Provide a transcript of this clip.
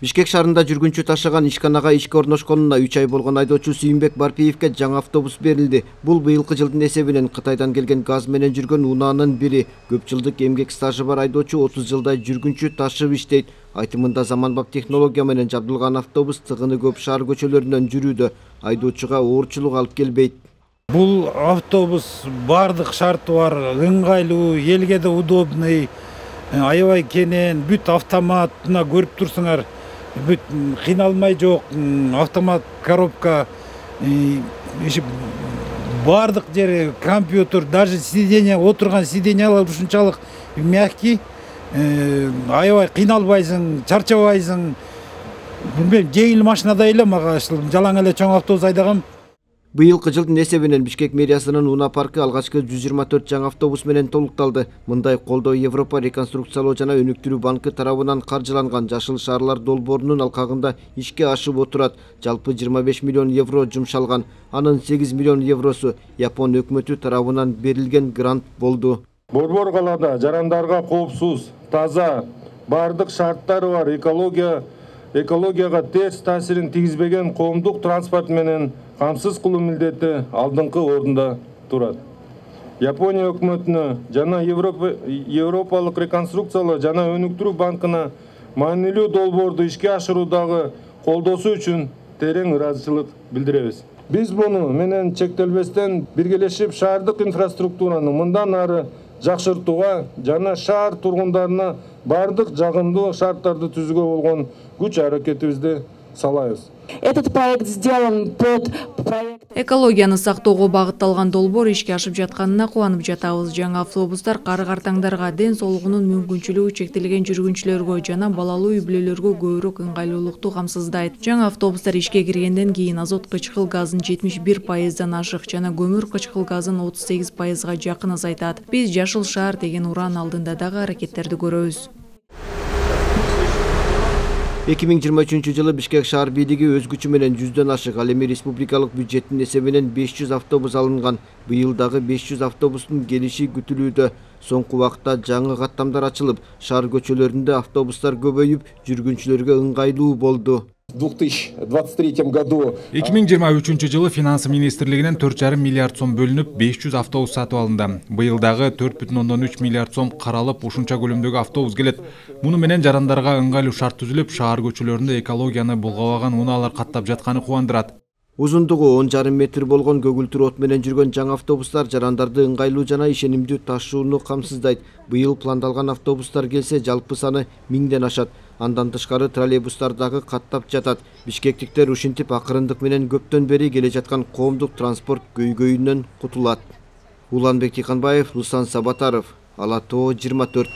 бишкек шаарында жүргүнчү ташыган ишканага ишке орношконуна үч ай болгон айдоочу сүйүнбек барпиевке жаңы автобус берилди. Бул быйылкы жылдын эсебинен кытайдан келген газ менен жүргөн унаанын бири. Көп жылдык эмгек стажы бар айдоочу отуз жылдай жүргүнчү ташып иштейт. Айтымында заманбап технология менен жабдылган автобус тыгыны көп шаар көчөлөрүнөн жүрүүдө. Айдоочуга оорчулук алып келбейт. Бул автобус баардык шарты бар. Ыңгайлуу элге да удобный аябай кенен бүт автомат мына көрүп турсуңар бүт кыйналмай жок автомат коробка баардык жери компьютер даже сиденье отурган сиденьялар ушунчалык мягкий э, аябай кыйналбайсың чарчабайсың. Билбейм жеңил машинадай эле мага жалаң эле чоң автобус айдагам быйылкы жылдын эсебинен бишкек мэриясынын унаа паркы алгачкы жүз жыйырма төрт жаңы автобус менен толукталды. Мындай колдоо европа реконструкциялоо жана өнүктүрүү банкы тарабынан каржыланган жашыл шаарлар долбоорунун алкагында ишке ашып отурат. Жалпы жыйырма беш миллион евро жумшалган. Анын сегиз миллион евросу япон өкмөтү тарабынан берилген грант болду. Борбор калаада жарандарга коопсуз таза баардык шарттары бар экология экологияга терс таасирин тийгизбеген коомдук транспорт менен камсыз кылуу милдети алдыңкы орунда турат. Япония өкмөтүнө жана европалык реконструкциялоо жана өнүктүрүү банкына маанилүү долбоорду ишке ашыруудагы колдоосу үчүн терең ыраазычылык билдиребиз. Биз муну менен чектелбестен биргелешип шаардык инфраструктураны мындан ары жакшыртууга жана шаар тургундарына баардык жагымдуу шарттарды түзүүгө болгон күч аракетибизди салайбыз. Этот проект сделан под проект экологияны сактоого багытталган долбоор ишке ашып жатканына кубанып жатабыз. Жаңы автобустар кары картаңдарга ден соолугунун мүмкүнчүлүгү чектелген жүргүнчүлөргө жана балалуу үй бүлөлөргө көбүрөөк ыңгайлуулукту камсыздайт. Жаңы автобустар ишке киргенден кийин азот кычкыл газын жетимиш бир пайыздан ашык жана көмүр кычкыл газын отуз сегиз пайызга жакын азайтат. Биз жашыл шаар деген ураан алдында дагы аракеттерди көрөбүз эки миң жыйырма үчүнчү жылы бишкек шаар бийлиги өз күчү менен жүздөн ашык ал эми республикалык бюджеттин эсебинен беш жүз автобус алынган быйыл дагы беш жүз автобустун келиши күтүлүүдө соңку убакытта жаңы каттамдар ачылып шаар көчөлөрүндө автобустар көбөйүп жүргүнчүлөргө ыңгайлуу болду в двух тысячи двадцать третьем году. Эки миң жыйырма үчүнчү жылы финансы министрлигинен төрт жарым миллиард сом бөлүнүп беш жүз автобус сатып алынды. Быйыл дагы төрт бүтүн ондон үч миллиард сом каралып ушунча көлөмдөгү автобус келет муну менен жарандарга ыңгайлуу шарт түзүлүп шаар көчөлөрүндө экологияны булгабаган унаалар каттап жатканы кубандырат узундугу он жарым метр болгон көгүлтүр от менен жүргөн жаңы автобустар жарандарды ыңгайлуу жана ишенимдүү ташууну камсыздайт быйыл пландалган автобустар келсе жалпы саны миңден ашат андан тышкары троллейбустар дагы каттап жатат. Бишкектиктер ушинтип акырындык менен көптөн бери келе жаткан коомдук транспорт көйгөйүнөн кутулат. Уланбек тыйканбаев руслан сабатаров. Ала тоо жыйырма төрт